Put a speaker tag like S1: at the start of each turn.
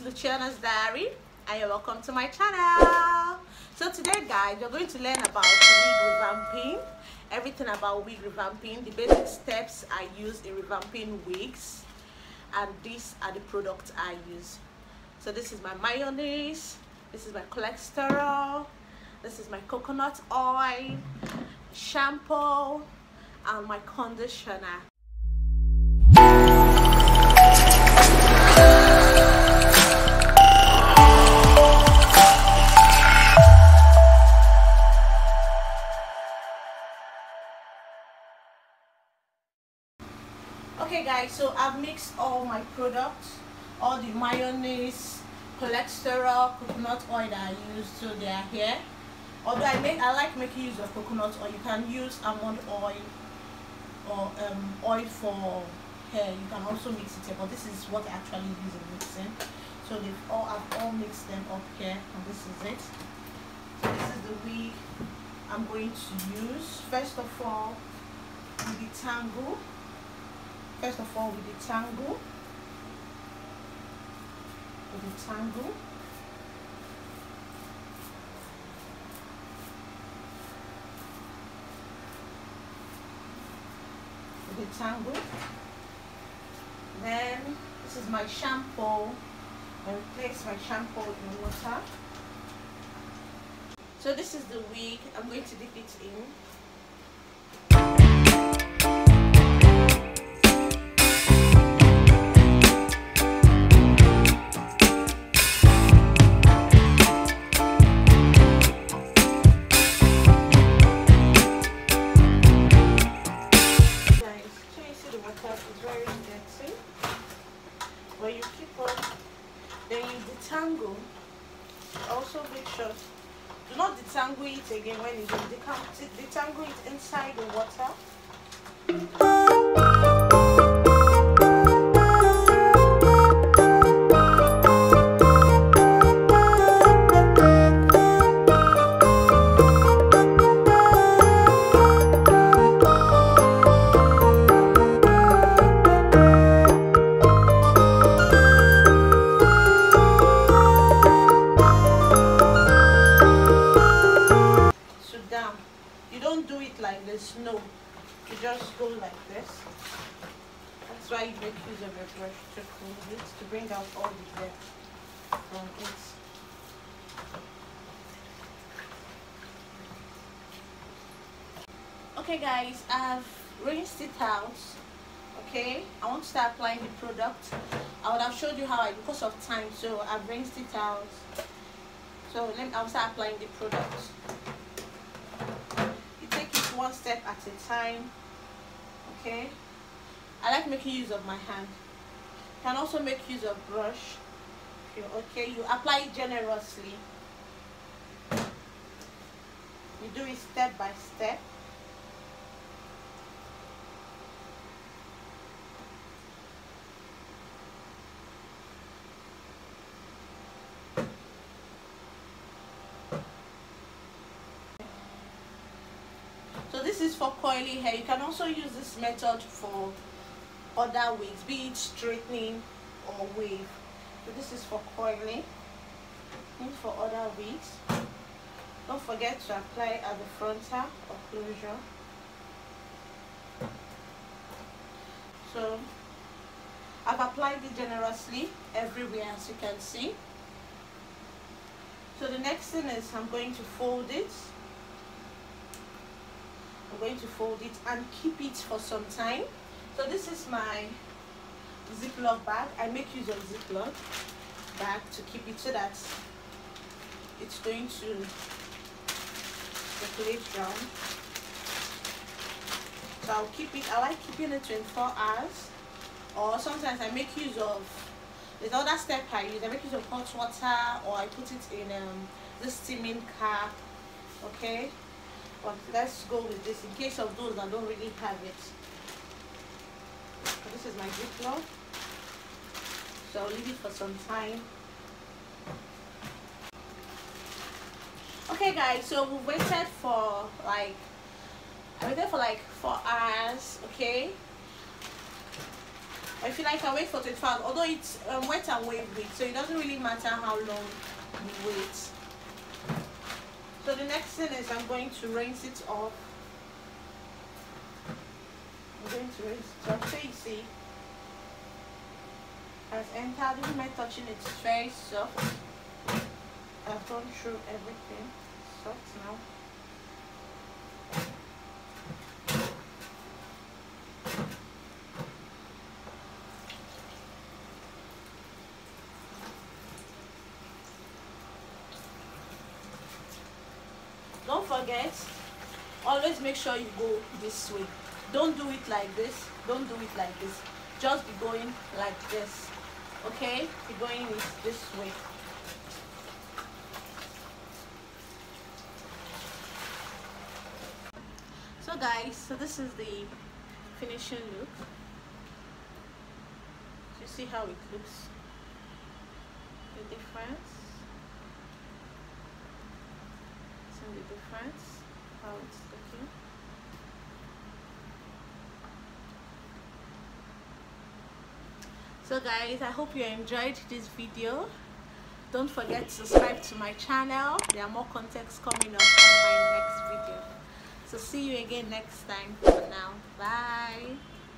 S1: Luchiana's Diary and you're welcome to my channel. So today guys, you're going to learn about wig revamping, everything about wig revamping, the basic steps I use in revamping wigs and these are the products I use. So this is my mayonnaise, this is my cholesterol, this is my coconut oil, shampoo and my conditioner. Okay guys so i've mixed all my products all the mayonnaise cholesterol coconut oil that i used so they are here. Although i make i like making use of coconut oil. You can use almond oil or um, oil for hair. You can also mix it here but this is what i actually use in mixing. So they've all i've all mixed them up here and this is it. So this is the wig i'm going to use. First of all the tangle first of all with the tangle. With the tangle. With the tangle. Then this is my shampoo. I replace my shampoo in water. So this is the wig I'm going to dip it in detangle also make sure do not detangle it again when it's you detangle it inside the water like this no. You just go like this. That's why you make use of a brush to clean it to bring out all the dirt from it. Okay guys i've rinsed it out okay? I want to start applying the product. I would have showed you how i because of time so i've rinsed it out. So let me i'll start applying the product one step at a time okay? I like making use of my hand. You can also make use of brush okay? You apply it generously. You do it step by step this is for coily hair. You can also use this method for other wigs be it straightening or wave. So this is for coiling and for other wigs. Don't forget to apply at the frontal or closure. So I've applied it generously everywhere as you can see. So the next thing is I'm going to fold it I'm going to fold it and keep it for some time. So this is my ziploc bag. I make use of ziploc bag to keep it so that it's going to circulate down. so I'll keep it I like keeping it 24 hours. Or sometimes I make use of there's other step I use. I make use of hot water or I put it in um, the steaming cap okay but let's go with this in case of those that don't really have it. So this is my ziploc so I'll leave it for some time. Okay guys so we waited for like I waited for like four hours okay? I feel like I wait for 24 hours, although it's um, wet and wait, so it doesn't really matter how long you wait. So the next thing is I'm going to rinse it off. I'm going to rinse it off. So you see, has entered, even my touching it, it's very soft. I've gone through everything. Soft now. don't forget always make sure you go this way. Don't do it like this. Don't do it like this. Just be going like this. Okay? Be going this way. So guys so this is the finishing look. You see how it looks? The difference the difference how it's looking. So guys i hope you enjoyed this video. Don't forget to subscribe to my channel. There are more contents coming up on my next video. So see you again next time. For now bye